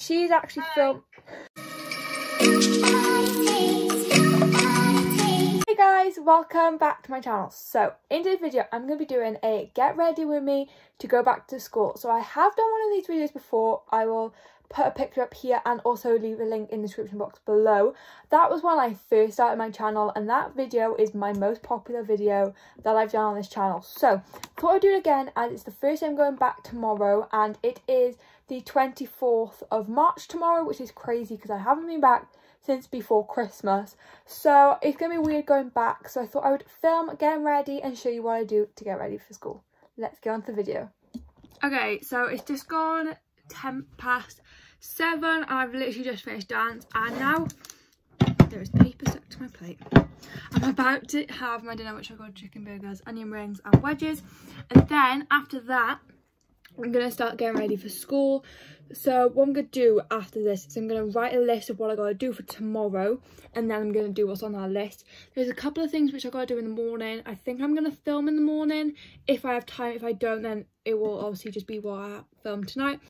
She's actually filmed... Hey guys, welcome back to my channel. So, in today's video, I'm going to be doing a get ready with me to go back to school. So, I have done one of these videos before. I will put a picture up here and also leave a link in the description box below. That was when I first started my channel and that video is my most popular video that I've done on this channel. So, thought I'd do it again as it's the first day I'm going back tomorrow and it is the 24th of March tomorrow, which is crazy because I haven't been back since before Christmas. So it's going to be weird going back. So I thought I would film getting ready and show you what I do to get ready for school. Let's get on to the video. Okay, so it's just gone 10 past 7 and I've literally just finished dance and now there is paper stuck to my plate. I'm about to have my dinner which I've got chicken burgers, onion rings and wedges and then after that I'm going to start getting ready for school. So what I'm going to do after this is I'm going to write a list of what I got to do for tomorrow and then I'm going to do what's on that list. There's a couple of things which I got to do in the morning. I think I'm going to film in the morning if I have time. If I don't then it will obviously just be what I film tonight.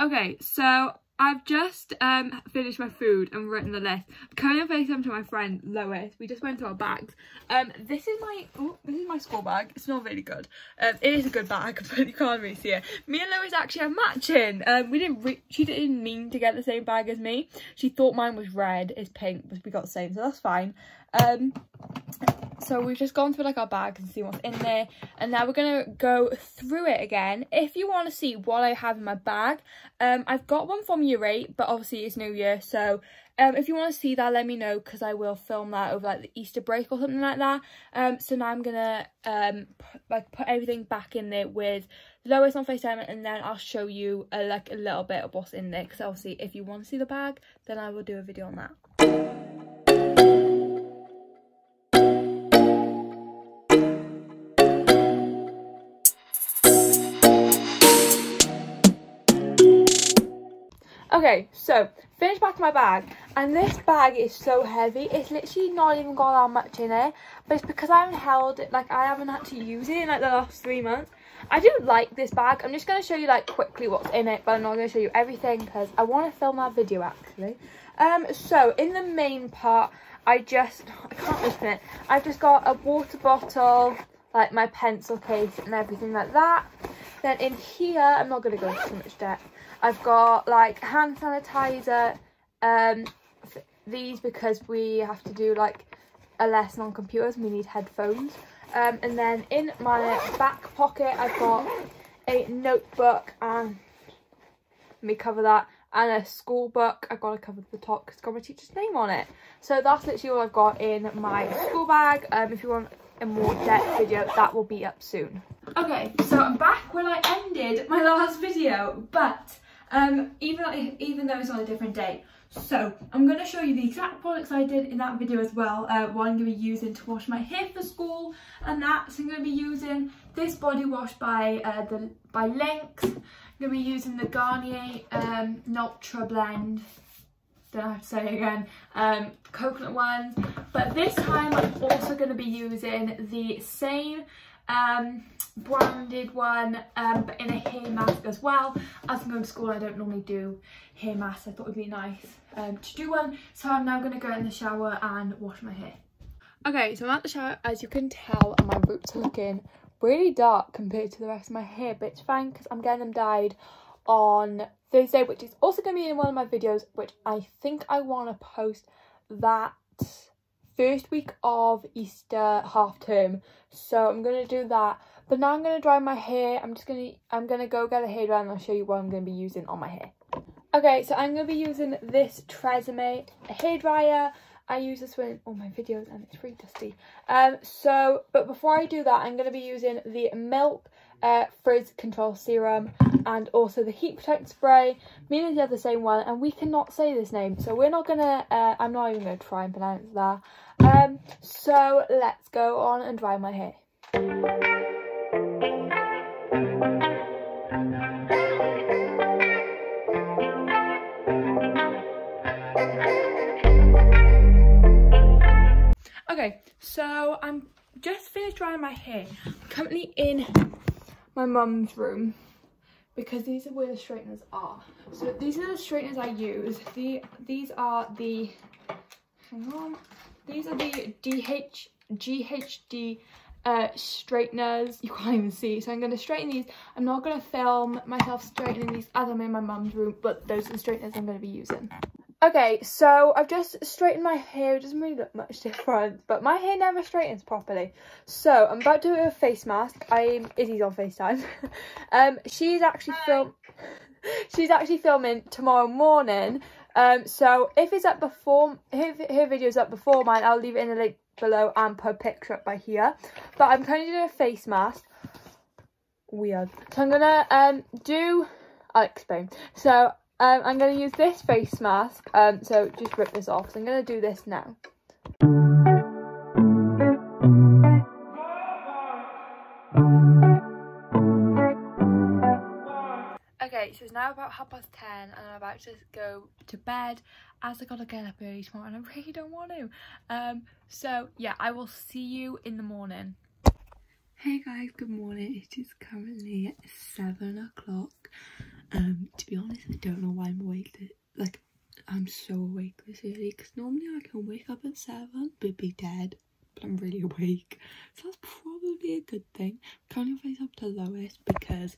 Okay, so I've just um, finished my food and written the list. I'm currently on FaceTime to my friend Lois. We just went to our bags. Um, this is my oh, this is my school bag. It's not really good. Um, it is a good bag, but you can't really see it. Me and Lois actually are matching. Um, we didn't. she didn't mean to get the same bag as me. She thought mine was red. It's pink, but we got the same, so that's fine. Um, so we've just gone through like our bags and see what's in there and now we're gonna go through it again if you want to see what i have in my bag um i've got one from year eight but obviously it's new year so um if you want to see that let me know because i will film that over like the easter break or something like that um so now i'm gonna um like put everything back in there with Lois on FaceTime and then I'll show you a, like a little bit of what's in there because obviously if you want to see the bag then I will do a video on that. Okay, so finished back my bag, and this bag is so heavy. It's literally not even got that much in it, but it's because I haven't held it, like I haven't had to use it in like the last three months. I do like this bag. I'm just going to show you like quickly what's in it, but I'm not going to show you everything because I want to film that video actually. Um, so in the main part, I just, I can't open it. I've just got a water bottle, like my pencil case and everything like that. Then in here, I'm not going to go into too much depth. I've got like hand sanitizer, um, these because we have to do like a lesson on computers we need headphones. Um, and then in my back pocket I've got a notebook and let me cover that and a school book. I've got to cover the top because it's got my teacher's name on it. So that's literally all I've got in my school bag. Um, if you want a more depth video, that will be up soon. Okay, so I'm back when I ended my last video, but um, even, even though it's on a different day. So I'm going to show you the exact products I did in that video as well. Uh, what I'm going to be using to wash my hair for school and that. So I'm going to be using this body wash by uh, the by Lynx. I'm going to be using the Garnier um, Blend. Don't have to say it again. Um, coconut ones. But this time I'm also going to be using the same um, branded one um, but in a hair mask as well. As I'm going to school I don't normally do hair masks. I thought it would be nice um, to do one. So I'm now going to go in the shower and wash my hair. Okay so I'm at the shower. As you can tell my roots are looking really dark compared to the rest of my hair but it's fine because I'm getting them dyed on Thursday which is also going to be in one of my videos which I think I want to post that first week of Easter half term. So I'm gonna do that. But now I'm gonna dry my hair. I'm just gonna I'm gonna go get a hairdryer and I'll show you what I'm gonna be using on my hair. Okay so I'm gonna be using this Tresemme hairdryer I use this one in all my videos and it's pretty dusty. Um so but before I do that I'm gonna be using the Milk uh, frizz control serum and also the heat protect spray. Me and have the same one and we cannot say this name so we're not gonna uh, i'm not even gonna try and pronounce that. Um so let's go on and dry my hair Okay, so I'm just finished drying my hair. I'm currently in my mum's room because these are where the straighteners are. So these are the straighteners I use. The these are the hang on. These are the DH GHD uh, straighteners. You can't even see. So I'm going to straighten these. I'm not going to film myself straightening these as I'm in my mum's room, but those are the straighteners I'm going to be using. Okay, so I've just straightened my hair. It doesn't really look much different, but my hair never straightens properly. So I'm about to do a face mask. I'm Izzy's on FaceTime. um, she's actually film. she's actually filming tomorrow morning. Um, so if it's up before her, her video's up before mine, I'll leave it in the link below and put a picture up by here. But I'm currently doing a face mask. Weird. So I'm gonna um do. I'll explain. So um, I'm going to use this face mask, um, so just rip this off. So I'm going to do this now. Okay, so it's now about half past ten and I'm about to go to bed as I gotta get up early tomorrow and I really don't want to. Um, so yeah, I will see you in the morning. Hey guys, good morning. It is currently 7 o'clock to be honest, I don't know why I'm awake. Like, I'm so awake this early because normally I can wake up at seven, but be dead. But I'm really awake, so that's probably a good thing. Currently face up to Lois because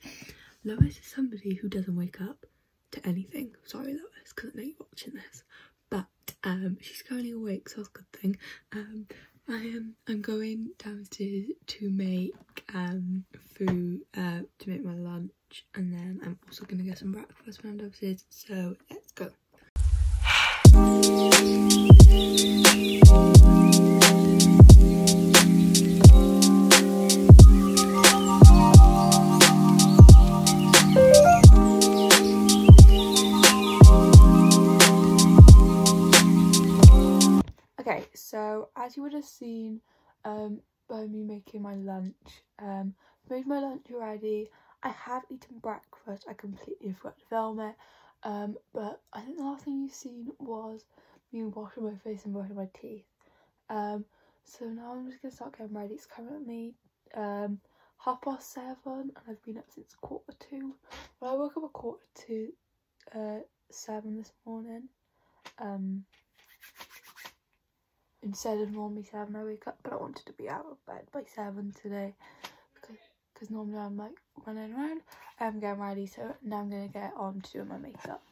Lois is somebody who doesn't wake up to anything. Sorry, Lois, because I know you're watching this, but um, she's currently awake, so that's a good thing. Um, I am I'm going downstairs to make um food uh to make my lunch and then I'm also gonna get some breakfast when I'm downstairs so let's go Okay, so as you would have seen um, by me making my lunch, um, made my lunch already. I have eaten breakfast. I completely forgot to film it. Um, but I think the last thing you've seen was me washing my face and brushing my teeth. Um, so now I'm just gonna start getting ready. It's currently um half past seven and I've been up since quarter two. Well I woke up at quarter to uh seven this morning. Um instead of normally seven I wake up but I wanted to be out of bed by seven today because normally I'm like running around. I'm getting ready, so now I'm to get on to doing my makeup.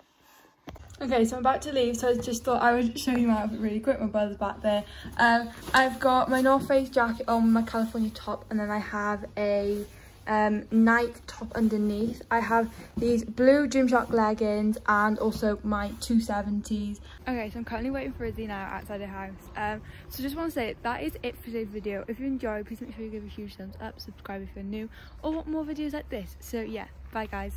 Okay, so I'm about to leave, so I just thought I would show you my outfit really quick. My brother's back there. Um, I've got my North Face jacket on, my California top, and then I have a um, Nike top underneath. I have these blue Gymshark leggings and also my 270s. Okay, so I'm currently waiting for Izzy now outside the house. Um, so just want to say that is it for today's video. If you enjoyed, please make sure you give a huge thumbs up, subscribe if you're new, or want more videos like this. So yeah, bye guys.